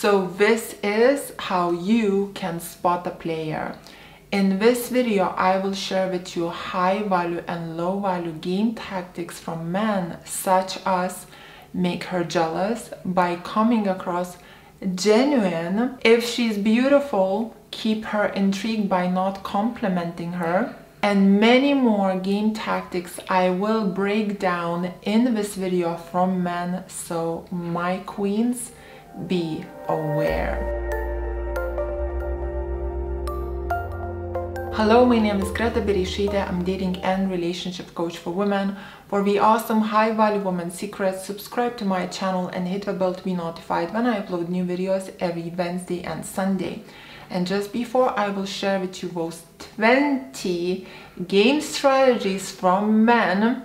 So this is how you can spot a player. In this video, I will share with you high value and low value game tactics from men such as make her jealous by coming across genuine. If she's beautiful, keep her intrigued by not complimenting her and many more game tactics I will break down in this video from men so my queens be aware. Hello, my name is Greta Bereisaite. I'm dating and relationship coach for women. For the awesome high value woman secrets, subscribe to my channel and hit the bell to be notified when I upload new videos every Wednesday and Sunday. And just before I will share with you those 20 game strategies from men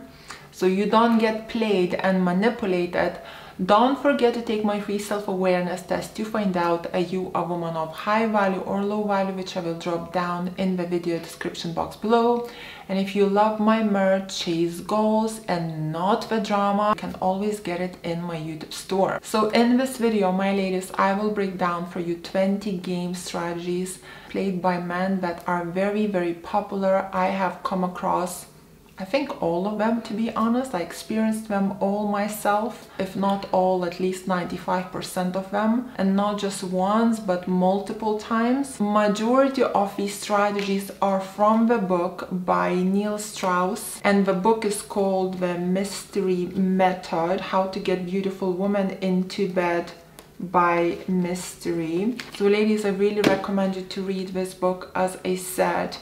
so you don't get played and manipulated, don't forget to take my free self-awareness test to find out are you a woman of high value or low value which I will drop down in the video description box below. And if you love my merch, chase goals and not the drama, you can always get it in my YouTube store. So in this video, my ladies, I will break down for you 20 game strategies played by men that are very, very popular. I have come across I think all of them to be honest. I experienced them all myself, if not all, at least 95% of them. And not just once, but multiple times. Majority of these strategies are from the book by Neil Strauss. And the book is called The Mystery Method, How to Get Beautiful Women into Bed by Mystery. So ladies, I really recommend you to read this book as I said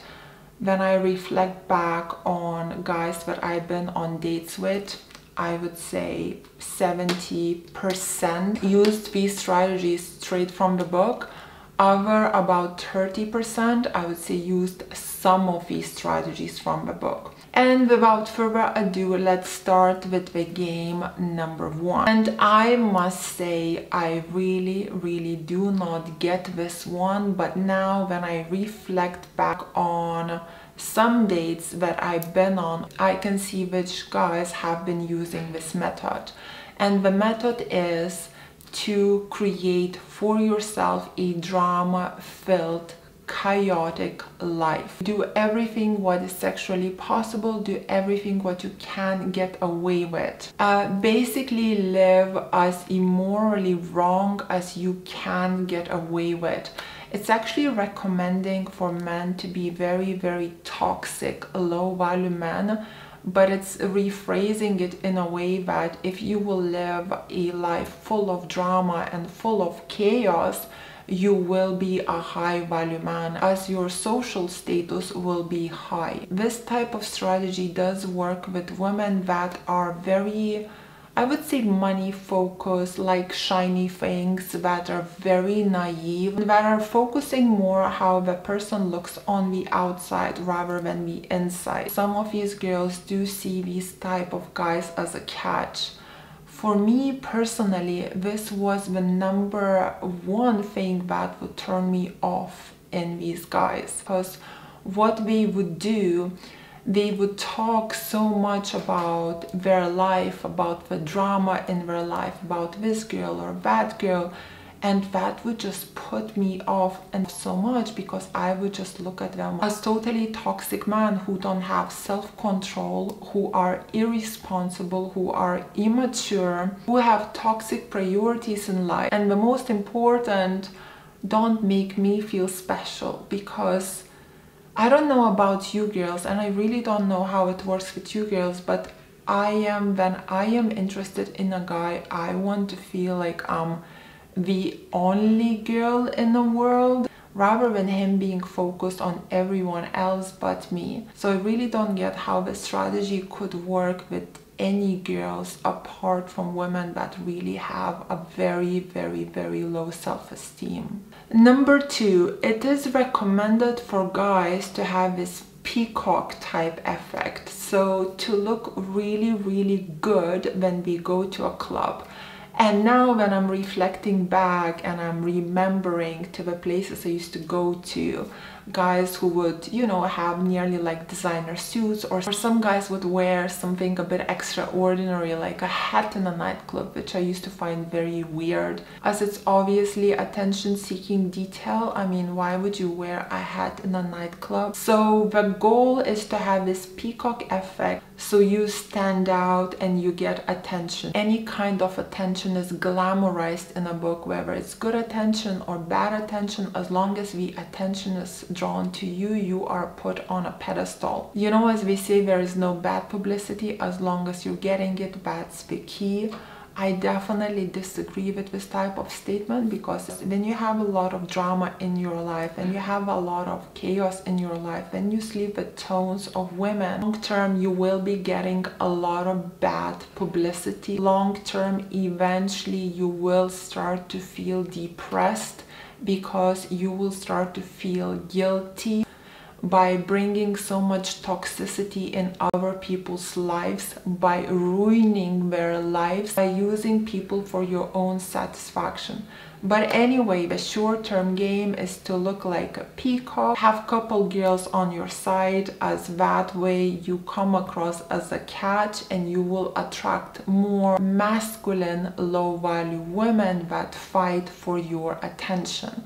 when I reflect back on guys that I've been on dates with, I would say 70% used these strategies straight from the book. Other about 30% I would say used some of these strategies from the book. And without further ado, let's start with the game number one. And I must say, I really, really do not get this one, but now when I reflect back on some dates that I've been on, I can see which guys have been using this method. And the method is to create for yourself a drama-filled chaotic life. Do everything what is sexually possible, do everything what you can get away with. Uh, basically live as immorally wrong as you can get away with. It's actually recommending for men to be very, very toxic, low value men but it's rephrasing it in a way that if you will live a life full of drama and full of chaos, you will be a high value man as your social status will be high. This type of strategy does work with women that are very I would say money focused, like shiny things that are very naive, that are focusing more how the person looks on the outside rather than the inside. Some of these girls do see these type of guys as a catch for me personally, this was the number one thing that would turn me off in these guys. Because what they would do they would talk so much about their life, about the drama in their life, about this girl or that girl, and that would just put me off and so much because I would just look at them as totally toxic men who don't have self-control, who are irresponsible, who are immature, who have toxic priorities in life. And the most important, don't make me feel special because I don't know about you girls and I really don't know how it works with you girls, but I am, when I am interested in a guy, I want to feel like I'm the only girl in the world rather than him being focused on everyone else but me. So I really don't get how the strategy could work with any girls apart from women that really have a very very very low self-esteem. Number two, it is recommended for guys to have this peacock type effect. So to look really really good when we go to a club And now when I'm reflecting back and I'm remembering to the places I used to go to, guys who would, you know, have nearly like designer suits or, some guys would wear something a bit extraordinary like a hat in a nightclub, which I used to find very weird as it's obviously attention seeking detail. I mean, why would you wear a hat in a nightclub? So the goal is to have this peacock effect so you stand out and you get attention. Any kind of attention is glamorized in a book, whether it's good attention or bad attention, as long as the attention is drawn to you, you are put on a pedestal. You know, as we say, there is no bad publicity as long as you're getting it, that's the key. I definitely disagree with this type of statement because when you have a lot of drama in your life and you have a lot of chaos in your life and you sleep with tones of women, long term you will be getting a lot of bad publicity. Long term, eventually you will start to feel depressed because you will start to feel guilty by bringing so much toxicity in other people's lives, by ruining their lives, by using people for your own satisfaction. But anyway, the short-term game is to look like a peacock, have couple girls on your side as that way you come across as a catch and you will attract more masculine low-value women that fight for your attention.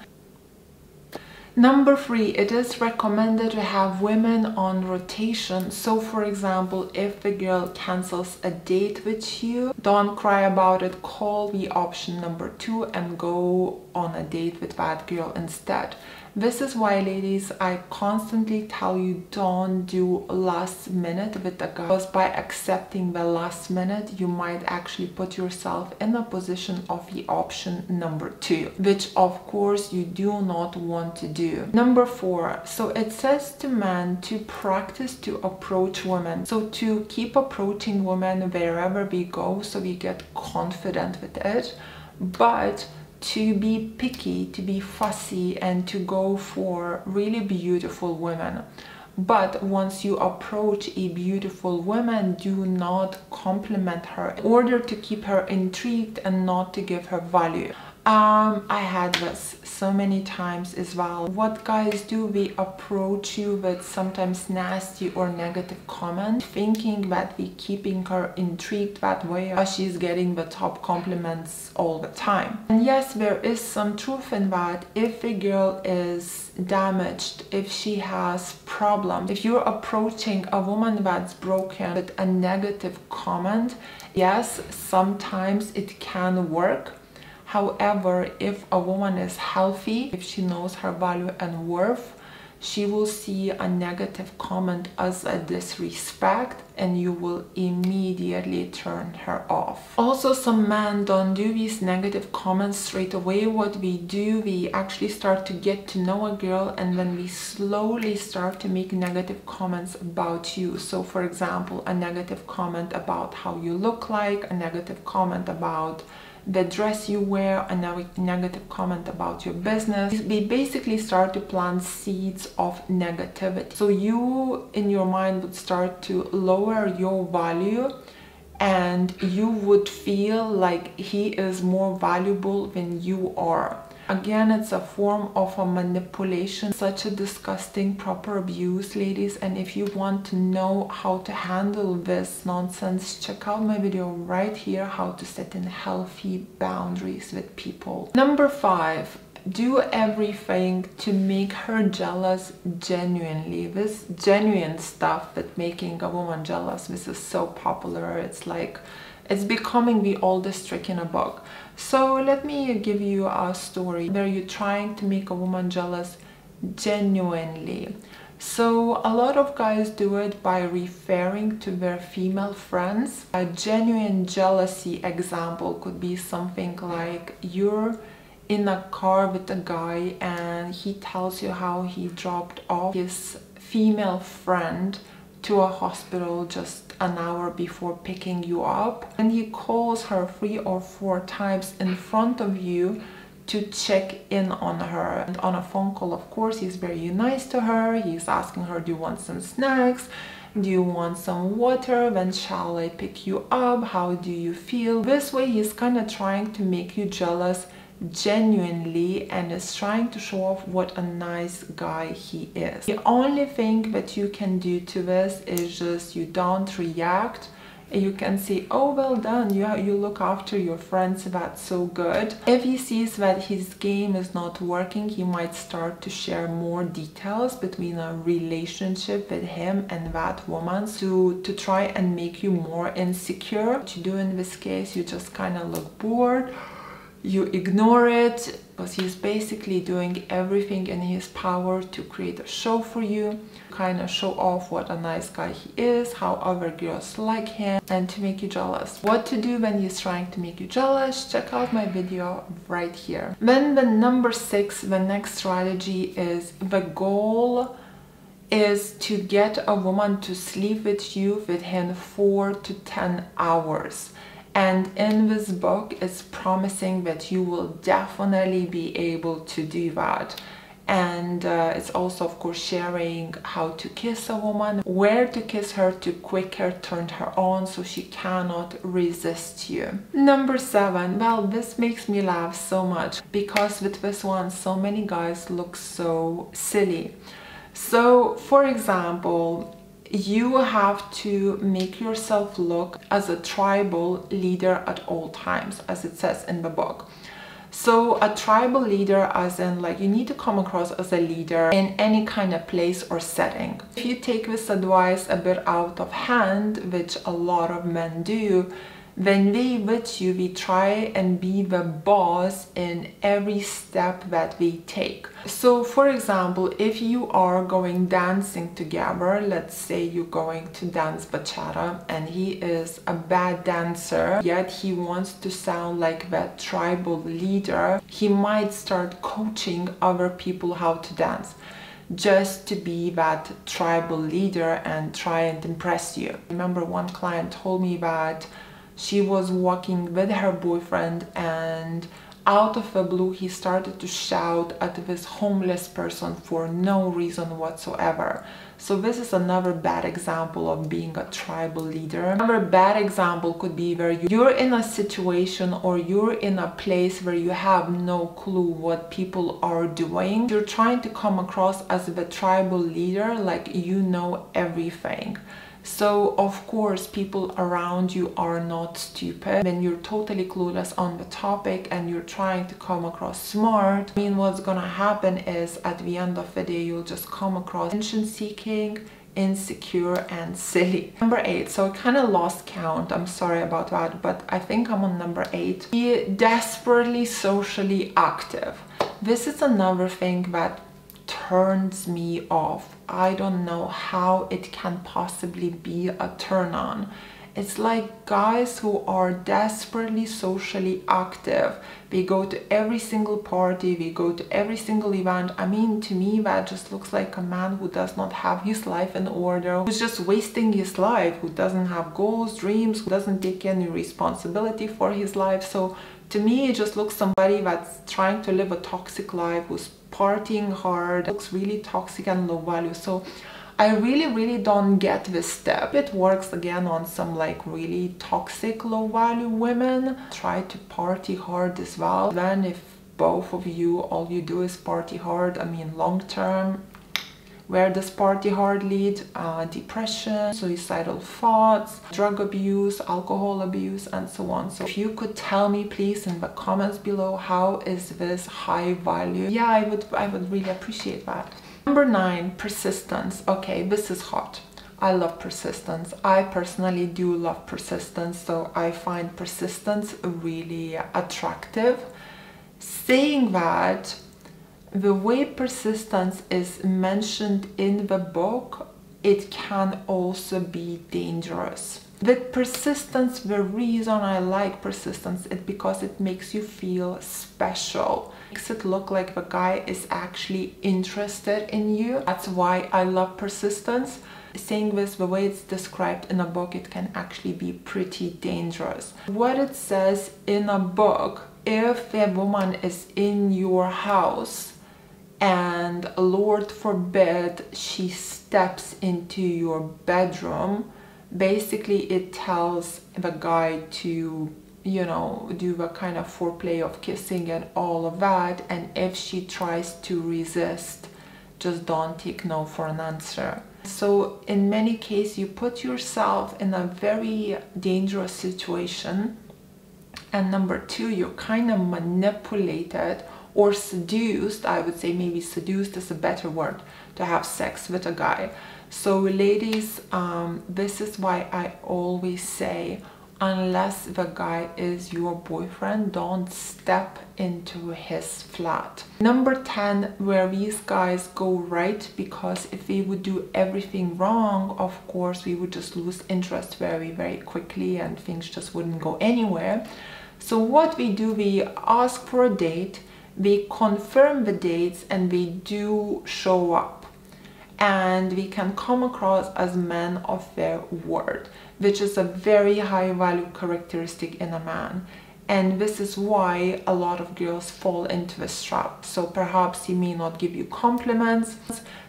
Number three, it is recommended to have women on rotation. So for example, if the girl cancels a date with you, don't cry about it, call the option number two and go on a date with that girl instead. This is why ladies, I constantly tell you don't do last minute with guy because by accepting the last minute, you might actually put yourself in a position of the option number two, which of course you do not want to do. Number four, so it says to men to practice to approach women. So to keep approaching women wherever we go so we get confident with it. But to be picky, to be fussy, and to go for really beautiful women. But once you approach a beautiful woman, do not compliment her in order to keep her intrigued and not to give her value. Um, I had this so many times as well. What guys do, we approach you with sometimes nasty or negative comment, thinking that we keeping her intrigued that way as she's getting the top compliments all the time. And yes, there is some truth in that. If a girl is damaged, if she has problems, if you're approaching a woman that's broken with a negative comment, yes, sometimes it can work However, if a woman is healthy, if she knows her value and worth, she will see a negative comment as a disrespect and you will immediately turn her off. Also, some men don't do these negative comments straight away. What we do, we actually start to get to know a girl and then we slowly start to make negative comments about you. So for example, a negative comment about how you look like, a negative comment about the dress you wear, a negative comment about your business. We basically start to plant seeds of negativity. So you in your mind would start to lower your value and you would feel like he is more valuable than you are. Again, it's a form of a manipulation, such a disgusting proper abuse, ladies. And if you want to know how to handle this nonsense, check out my video right here, how to set in healthy boundaries with people. Number five, do everything to make her jealous genuinely. This genuine stuff that making a woman jealous, this is so popular. It's like it's becoming the oldest trick in a book. So let me give you a story where you're trying to make a woman jealous genuinely. So a lot of guys do it by referring to their female friends. A genuine jealousy example could be something like you're in a car with a guy and he tells you how he dropped off his female friend to a hospital just an hour before picking you up and he calls her three or four times in front of you to check in on her and on a phone call of course he's very nice to her he's asking her do you want some snacks Do you want some water? When shall I pick you up? How do you feel? This way he's kind of trying to make you jealous genuinely and is trying to show off what a nice guy he is. The only thing that you can do to this is just you don't react. You can say oh well done. You, you look after your friends. That's so good. If he sees that his game is not working he might start to share more details between a relationship with him and that woman to to try and make you more insecure. What you do in this case you just kind of look bored you ignore it because he's basically doing everything in his power to create a show for you kind of show off what a nice guy he is how other girls like him and to make you jealous. What to do when he's trying to make you jealous? Check out my video right here. Then the number six the next strategy is the goal is to get a woman to sleep with you within four to ten hours and in this book it's promising that you will definitely be able to do that. And uh, it's also of course sharing how to kiss a woman where to kiss her to quicker turn her on so she cannot resist you. Number seven. Well this makes me laugh so much because with this one so many guys look so silly. So for example you have to make yourself look as a tribal leader at all times, as it says in the book. So a tribal leader as in like you need to come across as a leader in any kind of place or setting. If you take this advice a bit out of hand, which a lot of men do, when we with you, we try and be the boss in every step that we take. So for example, if you are going dancing together, let's say you're going to dance bachata and he is a bad dancer, yet he wants to sound like that tribal leader, he might start coaching other people how to dance just to be that tribal leader and try and impress you. Remember one client told me that she was walking with her boyfriend and out of the blue he started to shout at this homeless person for no reason whatsoever. So this is another bad example of being a tribal leader. Another bad example could be where you're in a situation or you're in a place where you have no clue what people are doing. You're trying to come across as the tribal leader like you know everything. So of course people around you are not stupid. When you're totally clueless on the topic and you're trying to come across smart, I mean what's gonna happen is at the end of the day you'll just come across attention seeking, insecure and silly. Number eight, so I kind of lost count, I'm sorry about that, but I think I'm on number eight. Be desperately socially active. This is another thing that turns me off. I don't know how it can possibly be a turn on. It's like guys who are desperately socially active. They go to every single party, they go to every single event. I mean, to me, that just looks like a man who does not have his life in order, who's just wasting his life, who doesn't have goals, dreams, who doesn't take any responsibility for his life. So to me, it just looks somebody that's trying to live a toxic life, who's partying hard, looks really toxic and low value. So I really, really don't get this step. It works again on some like really toxic low value women. Try to party hard as well. Then if both of you, all you do is party hard, I mean long term, where does party hard lead? Uh, depression, suicidal thoughts, drug abuse, alcohol abuse, and so on. So if you could tell me please in the comments below, how is this high value? Yeah, I would, I would really appreciate that. Number nine, persistence. Okay, this is hot. I love persistence. I personally do love persistence, so I find persistence really attractive. Saying that, the way persistence is mentioned in the book, it can also be dangerous. With persistence, the reason I like persistence is because it makes you feel special. It makes it look like the guy is actually interested in you. That's why I love persistence. Saying this the way it's described in a book, it can actually be pretty dangerous. What it says in a book, if a woman is in your house and Lord forbid she steps into your bedroom, basically it tells the guy to you know do a kind of foreplay of kissing and all of that and if she tries to resist just don't take no for an answer. So in many cases you put yourself in a very dangerous situation. And number two you're kind of manipulated or seduced i would say maybe seduced is a better word to have sex with a guy. So ladies um, this is why i always say unless the guy is your boyfriend don't step into his flat. Number 10 where these guys go right because if they would do everything wrong of course we would just lose interest very very quickly and things just wouldn't go anywhere. So what we do we ask for a date we confirm the dates and we do show up. And we can come across as men of their word which is a very high value characteristic in a man. And this is why a lot of girls fall into this trap. So perhaps he may not give you compliments.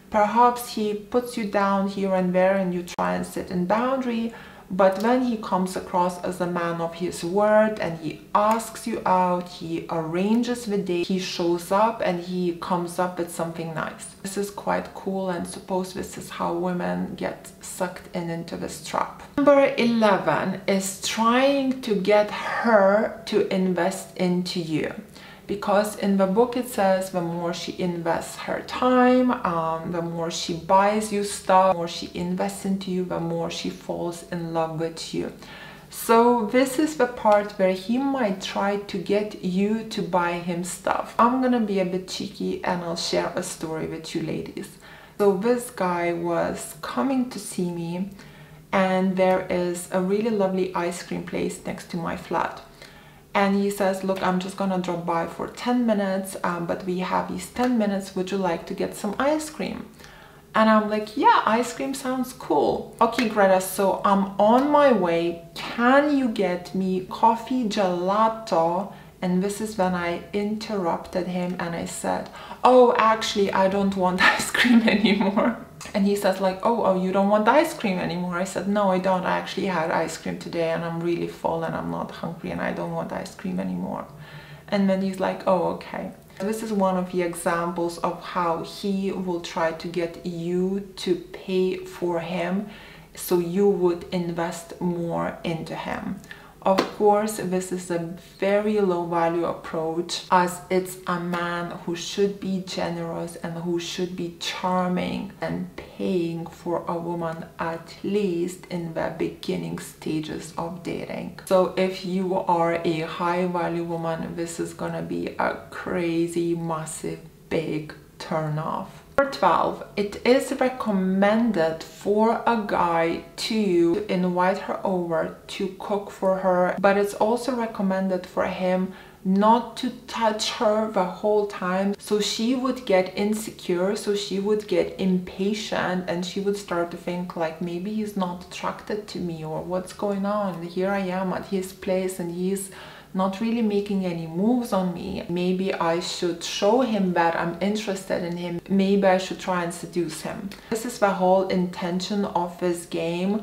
Perhaps he puts you down here and there and you try and set in boundary but when he comes across as a man of his word and he asks you out, he arranges the date, he shows up and he comes up with something nice. This is quite cool and suppose this is how women get sucked in into this trap. Number 11 is trying to get her to invest into you because in the book it says the more she invests her time, um, the more she buys you stuff, the more she invests into you, the more she falls in love with you. So this is the part where he might try to get you to buy him stuff. I'm gonna be a bit cheeky and I'll share a story with you ladies. So this guy was coming to see me and there is a really lovely ice cream place next to my flat and he says look i'm just gonna drop by for 10 minutes um, but we have these 10 minutes. Would you like to get some ice cream? And i'm like yeah ice cream sounds cool. Okay greta so i'm on my way. Can you get me coffee gelato? And this is when I interrupted him and I said, oh, actually, I don't want ice cream anymore. And he says like, oh, oh, you don't want ice cream anymore. I said, no, I don't. I actually had ice cream today and I'm really full and I'm not hungry and I don't want ice cream anymore. And then he's like, oh, okay. This is one of the examples of how he will try to get you to pay for him so you would invest more into him. Of course, this is a very low value approach as it's a man who should be generous and who should be charming and paying for a woman at least in the beginning stages of dating. So if you are a high value woman, this is gonna be a crazy, massive, big turn off. Number 12, it is recommended for a guy to invite her over to cook for her, but it's also recommended for him not to touch her the whole time. So she would get insecure so she would get impatient and she would start to think like maybe he's not attracted to me or what's going on? Here i am at his place and he's not really making any moves on me. Maybe I should show him that I'm interested in him. Maybe I should try and seduce him. This is the whole intention of this game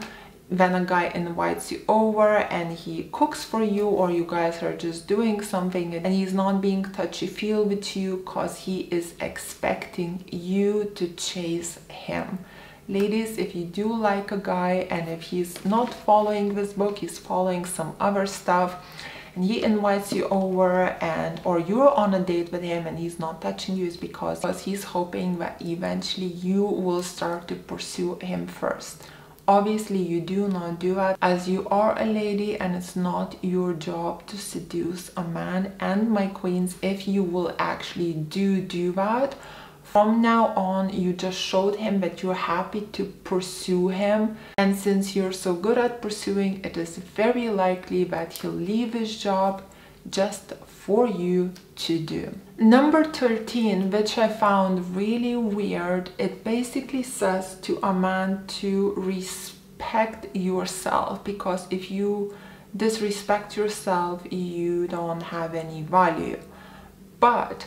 when a guy invites you over and he cooks for you or you guys are just doing something and he's not being touchy-feel with you because he is expecting you to chase him ladies if you do like a guy and if he's not following this book he's following some other stuff and he invites you over and or you're on a date with him and he's not touching you is because, because he's hoping that eventually you will start to pursue him first. Obviously you do not do that as you are a lady and it's not your job to seduce a man and my queens if you will actually do do that from now on, you just showed him that you're happy to pursue him. And since you're so good at pursuing, it is very likely that he'll leave his job just for you to do. Number 13, which I found really weird, it basically says to a man to respect yourself because if you disrespect yourself, you don't have any value. But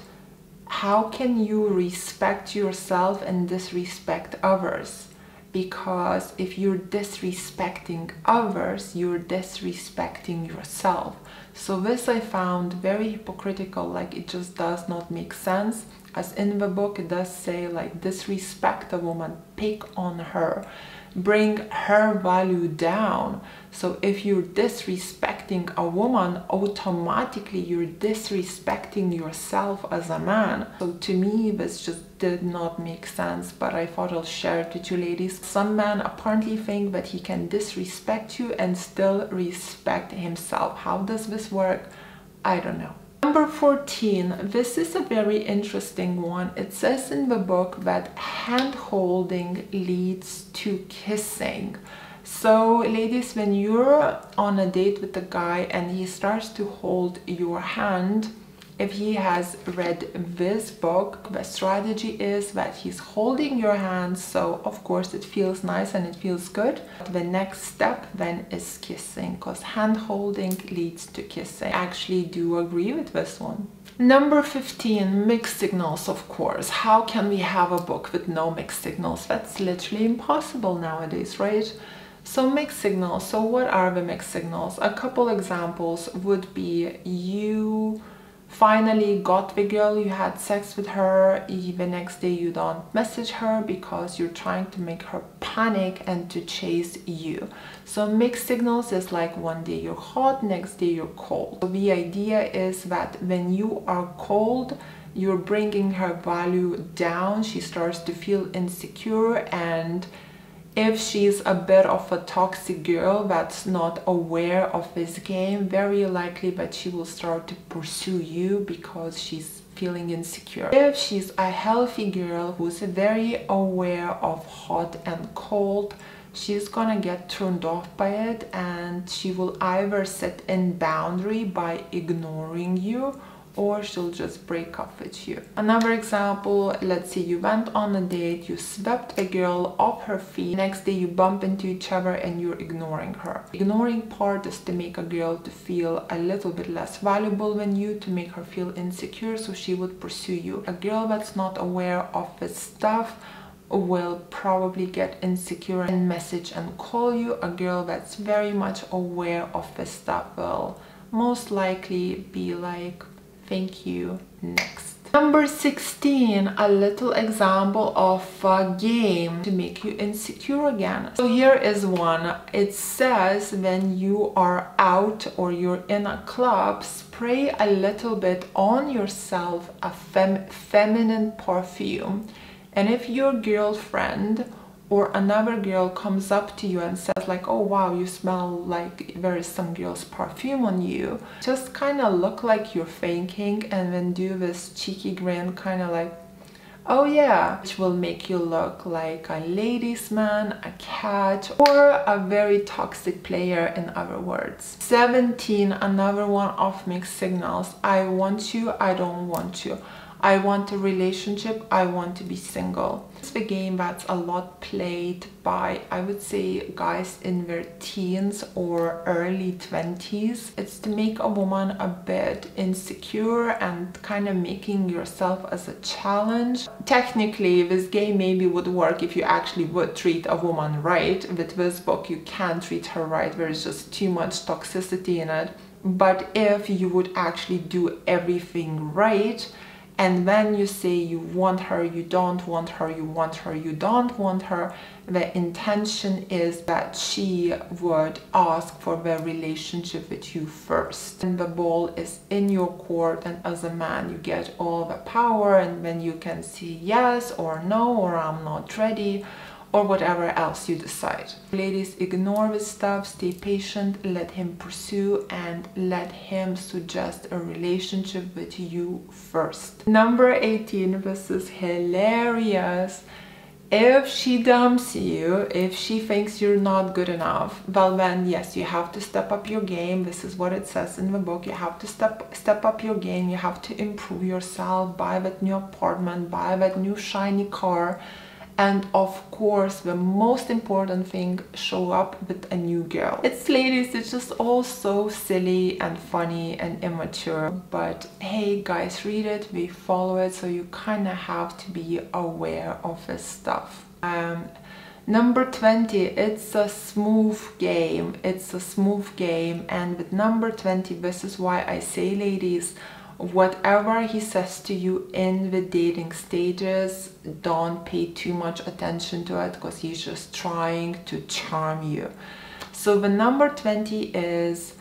how can you respect yourself and disrespect others? Because if you're disrespecting others, you're disrespecting yourself. So this I found very hypocritical, like it just does not make sense. As in the book, it does say like disrespect a woman, pick on her bring her value down. So if you're disrespecting a woman, automatically you're disrespecting yourself as a man. So to me, this just did not make sense, but I thought I'll share it with you ladies. Some men apparently think that he can disrespect you and still respect himself. How does this work? I don't know. Number 14, this is a very interesting one. It says in the book that hand holding leads to kissing. So ladies, when you're on a date with a guy and he starts to hold your hand, if he has read this book, the strategy is that he's holding your hand, so of course it feels nice and it feels good. The next step then is kissing, because hand holding leads to kissing. I actually do agree with this one. Number 15, mixed signals, of course. How can we have a book with no mixed signals? That's literally impossible nowadays, right? So mixed signals, so what are the mixed signals? A couple examples would be you finally got the girl you had sex with her the next day you don't message her because you're trying to make her panic and to chase you. So mixed signals is like one day you're hot next day you're cold. So the idea is that when you are cold you're bringing her value down. She starts to feel insecure and if she's a bit of a toxic girl that's not aware of this game, very likely that she will start to pursue you because she's feeling insecure. If she's a healthy girl who's very aware of hot and cold, she's gonna get turned off by it and she will either set in boundary by ignoring you or she'll just break up with you. Another example, let's say you went on a date, you swept a girl off her feet, next day you bump into each other and you're ignoring her. Ignoring part is to make a girl to feel a little bit less valuable than you, to make her feel insecure so she would pursue you. A girl that's not aware of this stuff will probably get insecure and message and call you. A girl that's very much aware of this stuff will most likely be like Thank you. Next. Number 16, a little example of a game to make you insecure again. So here is one. It says when you are out or you're in a club, spray a little bit on yourself a fem feminine perfume. And if your girlfriend or another girl comes up to you and says like oh wow you smell like there is some girl's perfume on you. Just kind of look like you're faking and then do this cheeky grin kind of like oh yeah which will make you look like a ladies man a cat or a very toxic player in other words. 17 another one of mixed signals. I want you i don't want you I want a relationship, I want to be single. It's a game that's a lot played by, I would say, guys in their teens or early 20s. It's to make a woman a bit insecure and kind of making yourself as a challenge. Technically, this game maybe would work if you actually would treat a woman right. With this book, you can't treat her right. There's just too much toxicity in it. But if you would actually do everything right, and when you say you want her, you don't want her, you want her, you don't want her, the intention is that she would ask for the relationship with you first. And the ball is in your court and as a man you get all the power and when you can say yes or no or I'm not ready or whatever else you decide. Ladies, ignore this stuff, stay patient, let him pursue and let him suggest a relationship with you first. Number 18, this is hilarious. If she dumps you, if she thinks you're not good enough, well then yes, you have to step up your game. This is what it says in the book. You have to step step up your game. You have to improve yourself, buy that new apartment, buy that new shiny car, and of course the most important thing show up with a new girl it's ladies it's just all so silly and funny and immature but hey guys read it we follow it so you kind of have to be aware of this stuff um, Number 20, it's a smooth game. It's a smooth game. And with number 20, this is why I say, ladies, whatever he says to you in the dating stages, don't pay too much attention to it because he's just trying to charm you. So the number 20 is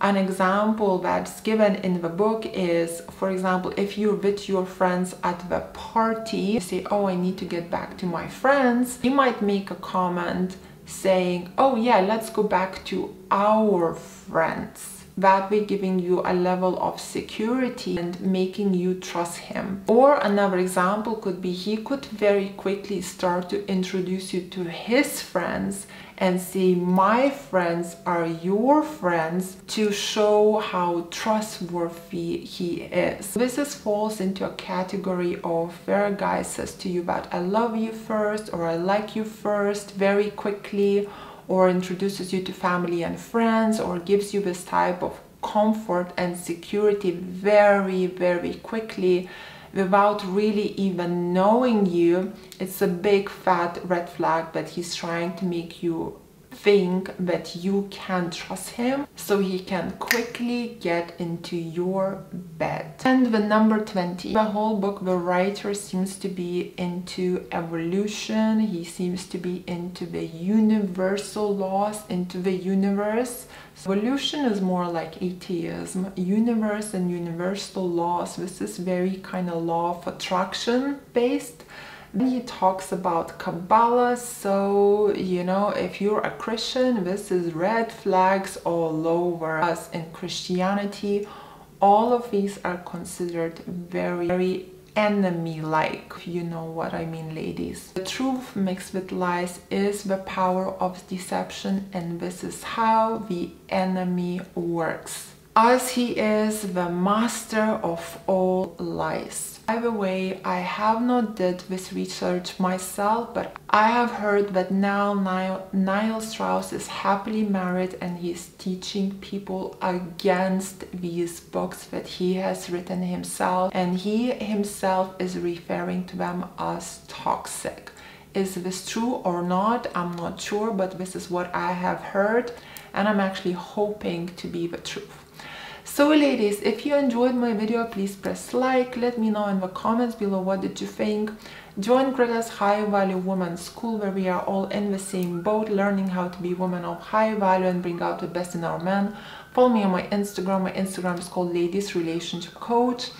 an example that's given in the book is, for example, if you're with your friends at the party, say, oh, I need to get back to my friends, you might make a comment saying, oh yeah, let's go back to our friends that way giving you a level of security and making you trust him. Or another example could be he could very quickly start to introduce you to his friends and say my friends are your friends to show how trustworthy he is. This is falls into a category of where a guy says to you that I love you first or I like you first very quickly or introduces you to family and friends or gives you this type of comfort and security very very quickly without really even knowing you it's a big fat red flag that he's trying to make you think that you can trust him so he can quickly get into your bed. And the number 20, the whole book the writer seems to be into evolution, he seems to be into the universal laws, into the universe. So evolution is more like atheism, universe and universal laws, this is very kind of law of attraction based he talks about Kabbalah, so you know, if you're a Christian, this is red flags all over us in Christianity. All of these are considered very, very enemy-like, you know what I mean, ladies. The truth mixed with lies is the power of deception, and this is how the enemy works as he is the master of all lies. By the way, I have not did this research myself, but I have heard that now Neil Strauss is happily married and he's teaching people against these books that he has written himself and he himself is referring to them as toxic. Is this true or not? I'm not sure, but this is what I have heard and I'm actually hoping to be the truth. So ladies, if you enjoyed my video, please press like, let me know in the comments below what did you think. Join Greta's High Value Woman School where we are all in the same boat, learning how to be women of high value and bring out the best in our men. Follow me on my Instagram. My Instagram is called Ladies Relationship Coach.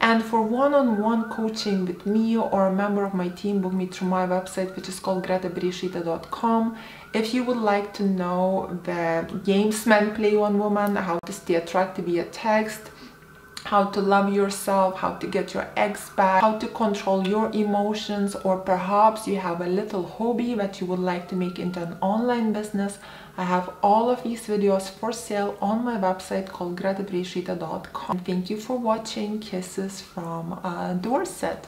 And for one-on-one -on -one coaching with me or a member of my team, book me through my website, which is called gretabereisaite.com. If you would like to know the games men play on women, how to stay attractive via text, how to love yourself, how to get your ex back, how to control your emotions, or perhaps you have a little hobby that you would like to make into an online business, I have all of these videos for sale on my website called gretabereisaite.com. Thank you for watching. Kisses from uh, Dorset.